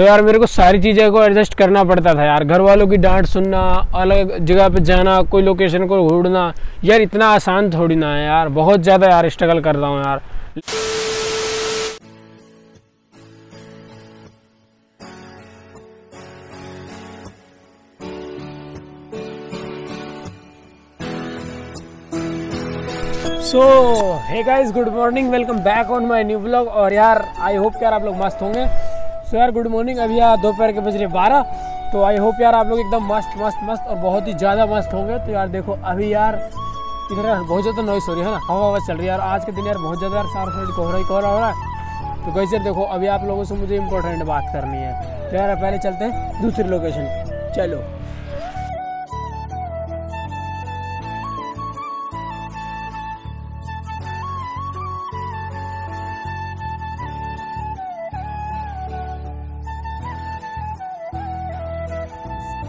तो यार मेरे को सारी चीज़ें को एडजस्ट करना पड़ता था यार। घर वालों की डांट सुनना, अलग जगह पे जाना, कोई लोकेशन को ढूंढना, यार इतना आसान थोड़ी ना है यार। बहुत ज़्यादा यार स्ट्रगल कर रहा हूँ यार। So hey guys good morning welcome back on my new blog और यार आई होप यार आप लोग मस्त होंगे। सो यार गुड मॉर्निंग अभी यार दोपहर के बज रहे बारह तो आई होप यार आप लोग एकदम मस्त मस्त मस्त और बहुत ही ज़्यादा मस्त होंगे। तो यार देखो, अभी यार इधर यार बहुत ज़्यादा नॉइस हो रही है ना? हवा हवा चल रही है यार। आज के दिन यार बहुत ज़्यादा यार साइड कोहरा ही कोहरा हो रहा है। तो कैसे देखो, अभी आप लोगों से मुझे इंपॉर्टेंट बात करनी है। तो यार पहले चलते हैं दूसरी लोकेशन चलो।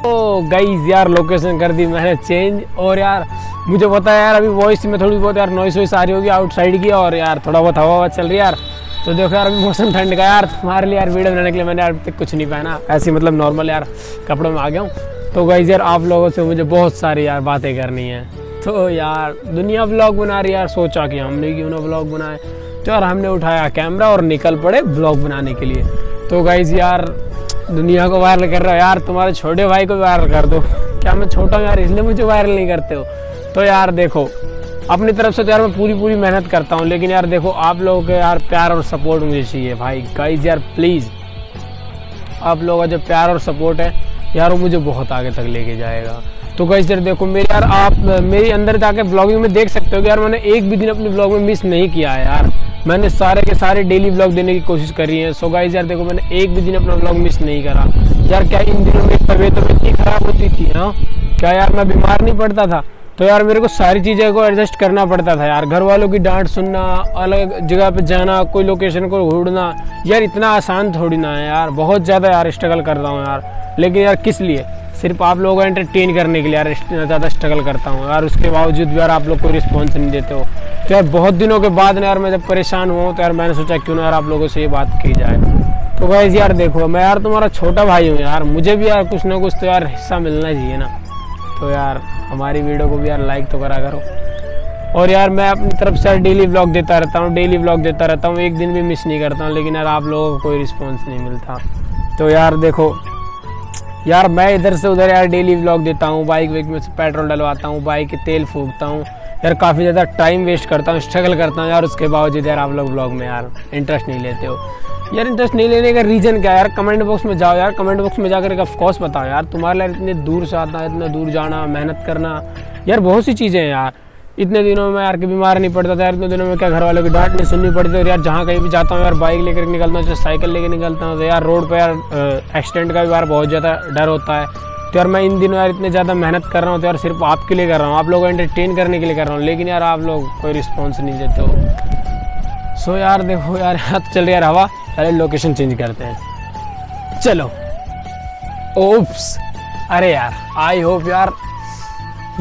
तो गाइज़ यार लोकेशन कर दी मैंने चेंज और यार, मुझे पता है यार, अभी वॉइस में थोड़ी बहुत यार नॉइस वॉइस आ रही होगी आउटसाइड की, और यार थोड़ा बहुत हवा हवा चल रही है यार। तो देखो यार, अभी मौसम ठंड का यार। तुम्हारे लिए यार वीडियो बनाने के लिए मैंने यार तक कुछ नहीं पहना। ऐसे मतलब नॉर्मल यार, कपड़ों में आ गया हूँ। तो गाइज़ यार, आप लोगों से मुझे बहुत सारी यार बातें करनी है। तो यार, दुनिया ब्लॉग बना रही यार, सोचा कि हमने क्यों ना ब्लॉग बनाए। तो यार, हमने उठाया कैमरा और निकल पड़े ब्लॉग बनाने के लिए। तो गाइज़ यार, दुनिया को वायरल कर रहे हो। यार, तुम्हारे छोटे भाई को वायरल कर दो। क्या मैं छोटा हूँ यार, इसलिए मुझे वायरल नहीं करते हो। तो यार देखो, अपनी तरफ़ से तो यार मैं पूरी पूरी मेहनत करता हूँ, लेकिन यार देखो, आप लोगों के यार प्यार और सपोर्ट मुझे चाहिए। भाई गाइज़ यार प्लीज़ आप लोगों का जो प्यार और सपोर्ट है, यार वो मुझे बहुत आगे तक लेके जाएगा। तो गाइज़ यार देखो, मेरे यार आप, मेरे अंदर जाके ब्लॉगिंग में देख सकते हो कि यार मैंने एक भी दिन अपने ब्लॉग में मिस नहीं किया है यार। मैंने सारे के सारे डेली ब्लॉग देने की कोशिश करी है। सो गाइज़ यार देखो, मैंने एक भी दिन अपना ब्लॉग मिस नहीं करा। यार क्या इन दिनों में तबीयत तो इतनी खराब होती थी हाँ? क्या यार मैं बीमार नहीं पड़ता था? तो यार मेरे को सारी चीज़ें को एडजस्ट करना पड़ता था यार। घर वालों की डांट सुनना, अलग जगह पे जाना, कोई लोकेशन को ढूंढना, यार इतना आसान थोड़ी ना है यार। बहुत ज़्यादा यार स्ट्रगल कर रहा हूँ यार। लेकिन यार किस लिए? सिर्फ़ आप लोगों को एंटरटेन करने के लिए यार ज़्यादा स्ट्रगल करता हूँ। यार, उसके बावजूद भी यार आप लोग कोई रिस्पॉन्स नहीं देते हो। तो यार, बहुत दिनों के बाद ना यार मैं जब परेशान हुआ हूँ तो यार मैंने सोचा क्यों ना यार आप लोगों से ये बात की जाए। तो गैस यार देखो, मैं यार तुम्हारा छोटा भाई हूँ यार। मुझे भी यार कुछ ना कुछ तो यार हिस्सा मिलना चाहिए ना। तो यार, हमारी वीडियो को भी यार लाइक तो करा करो। और यार, मैं अपनी तरफ़ से यार डेली ब्लॉग देता रहता हूँ डेली ब्लॉग देता रहता हूँ। एक दिन भी मिस नहीं करता हूँ, लेकिन यार आप लोगों को कोई रिस्पॉन्स नहीं मिलता। तो यार देखो यार, मैं इधर से उधर यार डेली ब्लॉग देता हूँ बाइक वाइक में पेट्रोल डलवाता हूँ बाइक के तेल फूकता हूँ। यार, काफ़ी ज़्यादा टाइम वेस्ट करता हूँ स्ट्रगल करता हूँ यार, उसके बावजूद यार आप लोग ब्लॉग में यार इंटरेस्ट नहीं लेते हो। यार इंटरेस्ट नहीं लेने का रीज़न क्या यार? कमेंट बॉक्स में जाओ यार कमेंट बॉक्स में जाकर एक ऑफकोर्स बताओ यार, तुम्हारे लिए इतने दूर से आता है इतना दूर जाना, मेहनत करना, यार, बहुत सी चीज़ें हैं यार। इतने दिनों में यार कि बीमार नहीं पड़ता था यार, इतने दिनों में क्या घर वालों की डांट नहीं सुननी पड़ती और यार जहाँ कहीं भी जाता हूँ यार बाइक लेकर निकलता हूँ चाहे साइकिल लेकर निकलता हूँ तो यार रोड पर यार एक्सीडेंट का भी यार बहुत ज़्यादा डर होता है। तो यार मैं इन दिनों यार इतने ज़्यादा मेहनत कर रहा हूँ तो यार सिर्फ़ आपके लिए कर रहा हूँ। आप लोग एंटरटेन करने के लिए कर रहा हूँ, लेकिन यार आप लोग कोई रिस्पॉन्स नहीं देते हो। सो यार देखो यार तो चल यार हवा। पहले लोकेशन चेंज करते हैं। चलो। ओप्स अरे यार आई होप यार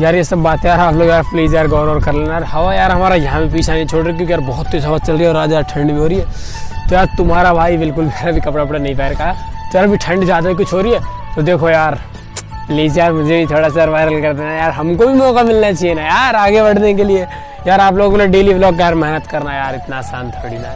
यार, ये सब बातें यार, आप लोग यार प्लीज़ यार, गौर और कर लेना यार। हवा यार, हमारा यहाँ भी पीछा नहीं छोड़ रही क्योंकि यार बहुत तेज हवा चल रही है और आज यार ठंड भी हो रही है। तो यार, तुम्हारा भाई बिल्कुल मेरा भी कपड़ा वपड़ा नहीं पहन का तो यार, अभी ठंड ज़्यादा कुछ हो रही है। तो देखो यार प्लीज़ यार, मुझे भी थोड़ा सा वायरल कर देना यार। हमको भी मौका मिलना चाहिए ना यार, आगे बढ़ने के लिए। यार, आप लोगों ने डेली ब्लॉग का यार मेहनत करना यार, इतना आसान थोड़ी ना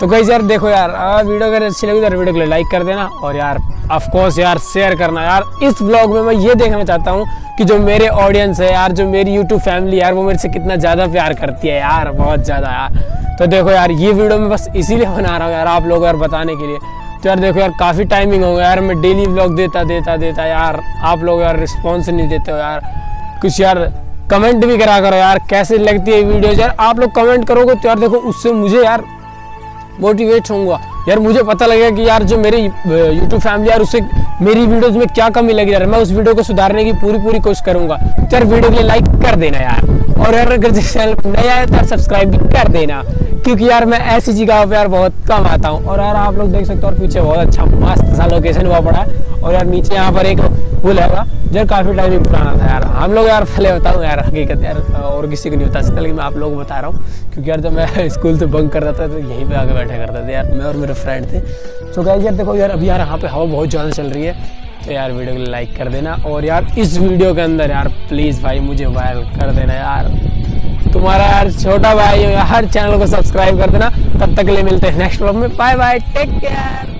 तो कहीं यार, देखो यार वीडियो अगर अच्छी लगी तो वीडियो को लाइक कर देना और यार ऑफकोर्स यार शेयर करना। यार, इस ब्लॉग में मैं ये देखना चाहता हूँ कि जो मेरे ऑडियंस है यार, जो मेरी यूट्यूब फैमिली यार, वो मेरे से कितना ज़्यादा प्यार करती है यार, बहुत ज़्यादा यार। तो देखो यार, ये वीडियो मैं बस इसीलिए बना रहा हूँ यार आप लोग यार बताने के लिए। तो यार देखो यार, काफ़ी टाइमिंग हो गया यार, मैं डेली ब्लॉग देता देता देता यार, आप लोग यार रिस्पॉन्स नहीं देते हो यार। कुछ यार कमेंट भी करा करो यार, कैसे लगती है वीडियो यार? आप लोग कमेंट करोगे तो यार देखो, उससे मुझे यार मोटिवेट होऊँगा। यार मुझे पता लगेगा कि यार जो मेरी यूट्यूब फैमिली यार उसे मेरी वीडियोस में क्या कमी लगी यार, मैं उस वीडियो को सुधारने की पूरी पूरी कोशिश करूँगा। तो यार वीडियो के लिए लाइक कर देना यार। और यार अगर चैनल नया है तो सब्सक्राइब भी कर देना। क्योंकि यार मैं ऐसी जगह पर यार बहुत कम आता हूँ। और यार आप लोग देख सकते हो और पीछे बहुत अच्छा मस्त सा लोकेशन हुआ पड़ा है। और यार नीचे यहाँ पर एक पुल है जो काफ़ी टाइम पुराना था यार। हम लोग यार पहले बताऊँ यार, हकीकत यार, और किसी को नहीं बता सकता, लेकिन मैं आप लोगों बता रहा हूँ। क्योंकि यार जब मैं स्कूल से बंक करता था तो यहीं पे आगे बैठा करता था यार। मैं और मेरे फ्रेंड थे। सो गाइस यार देखो यार, अभी यार यहाँ पे हवा बहुत ज़्यादा चल रही है। तो यार वीडियो को लाइक कर देना। और यार इस वीडियो के अंदर यार प्लीज़ भाई मुझे वायरल कर देना यार। तुम्हारा यार छोटा भाई हर चैनल को सब्सक्राइब कर देना। तब तक के लिए मिलते हैं नेक्स्ट ब्लॉग में। Bye bye take care